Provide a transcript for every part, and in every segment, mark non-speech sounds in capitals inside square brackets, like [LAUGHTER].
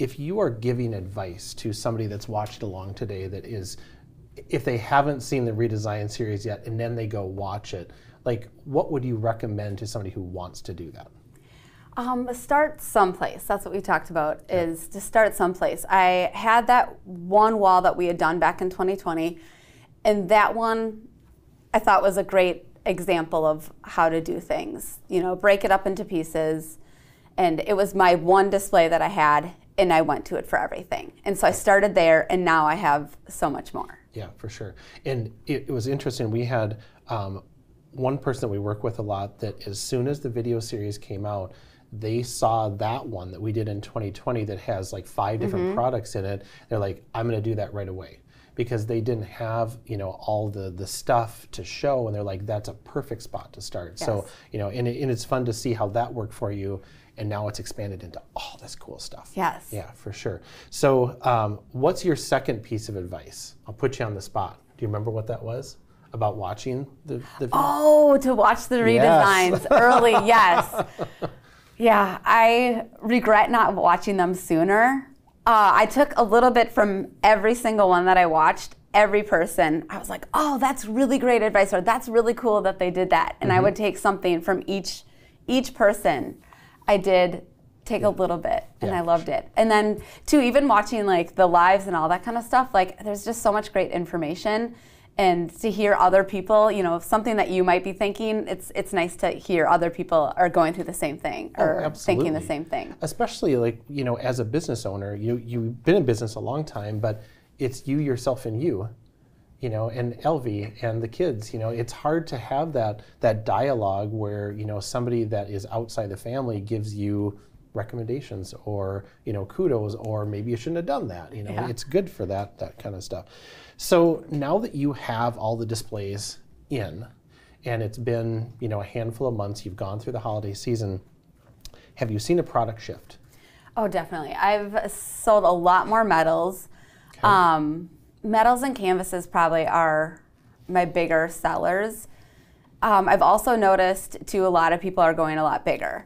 if you are giving advice to somebody that's watched along today that is, if they haven't seen the redesign series yet and then they go watch it, like what would you recommend to somebody who wants to do that? Um, start someplace. That's what we talked about. Is to start someplace. I had that one wall that we had done back in 2020, and that one I thought was a great example of how to do things. You know, break it up into pieces, and it was my one display that I had, and I went to it for everything. And so I started there, and now I have so much more. Yeah, for sure. And it, it was interesting. We had um, one person that we work with a lot that as soon as the video series came out, they saw that one that we did in 2020 that has like 5 different Mm-hmm. products in it. They're like, I'm going to do that right away because they didn't have you know all the the stuff to show, and they're like, that's a perfect spot to start. So you know, and, it, and it's fun to see how that worked for you. And now it's expanded into all this cool stuff. Yes. Yeah, for sure. So, um, what's your second piece of advice? I'll put you on the spot. Do you remember what that was about watching the, the? Oh, to watch the redesigns early, yes. [LAUGHS] Yeah, I regret not watching them sooner. Uh, I took a little bit from every single one that I watched. Every person, I was like, "Oh, that's really great advice," or "That's really cool that they did that." And I would take something from each each person. I did take a little bit, and Yeah, I loved it. And then, too, even watching like the lives and all that kind of stuff, like there's just so much great information and to hear other people, you know, something that you might be thinking, it's it's nice to hear other people are going through the same thing oh, or thinking the same thing. Especially like you know, as a business owner, you you've been in business a long time, but it's you yourself and you, you know, and Elvie and the kids. You know, it's hard to have that that dialogue where you know somebody that is outside the family gives you recommendations or you know kudos or maybe you shouldn't have done that you know Yeah. it's good for that that kind of stuff so now that you have all the displays in and it's been you know a handful of months you've gone through the holiday season have you seen a product shift Oh, definitely. I've sold a lot more metals. Um, metals and canvases probably are my bigger sellers. Um, I've also noticed too a lot of people are going a lot bigger.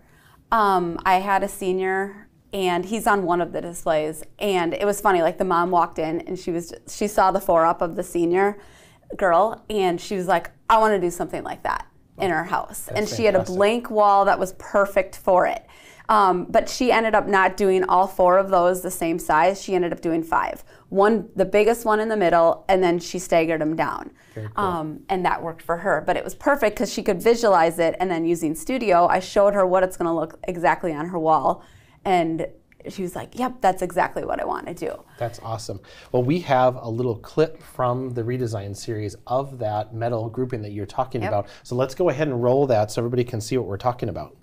Um, I had a senior and he's on one of the displays and it was funny like the mom walked in and she was she saw the four up of the senior girl and she was like I want to do something like that in her house and she had a blank wall that was perfect for it. Um, but she ended up not doing all four of those the same size. She ended up doing five. One, the biggest one in the middle, and then she staggered them down. Um, and that worked for her. But it was perfect because she could visualize it. And then using Studio, I showed her what it's going to look exactly on her wall. And she was like, yep, that's exactly what I want to do. That's awesome. Well, we have a little clip from the redesign series of that metal grouping that you're talking Yep. about. So let's go ahead and roll that so everybody can see what we're talking about.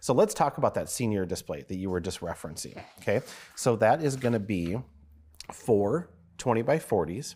So let's talk about that senior display that you were just referencing. Okay. So that is going to be four 20 by 40s.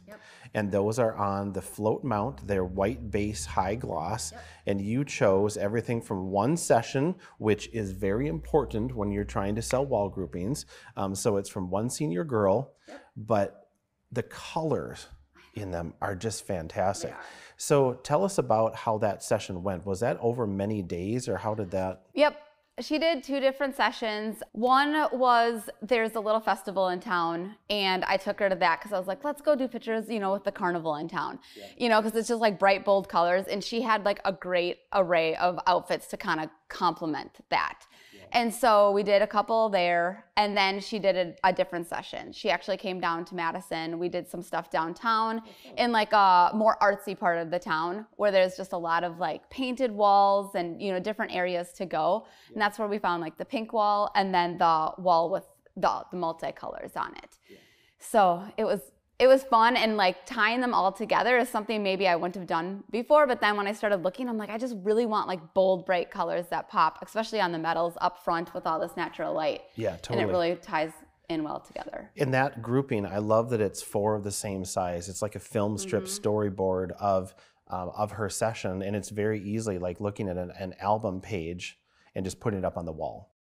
And those are on the float mount. They're white base high gloss. And you chose everything from one session, which is very important when you're trying to sell wall groupings. Um, so it's from one senior girl, but the colors in them are just fantastic. So tell us about how that session went. Was that over many days or how did that? Yep. She did two different sessions. One was there's a little festival in town, and I took her to that because I was like, let's go do pictures, you know, with the carnival in town, you know, because it's just like bright, bold colors. And she had like a great array of outfits to kind of complement that. And so we did a couple there, and then she did a, a different session. She actually came down to Madison. We did some stuff downtown in like a more artsy part of the town where there's just a lot of like painted walls and you know different areas to go. And that's where we found like the pink wall and then the wall with the, the multicolors on it. So it was it was fun and like tying them all together is something maybe I wouldn't have done before. But then when I started looking, I'm like, I just really want like bold, bright colors that pop, especially on the metals up front with all this natural light. Yeah, totally. And it really ties in well together. in that grouping, I love that it's four of the same size. It's like a film strip storyboard of um, of her session, and it's very easily like looking at an, an album page and just putting it up on the wall.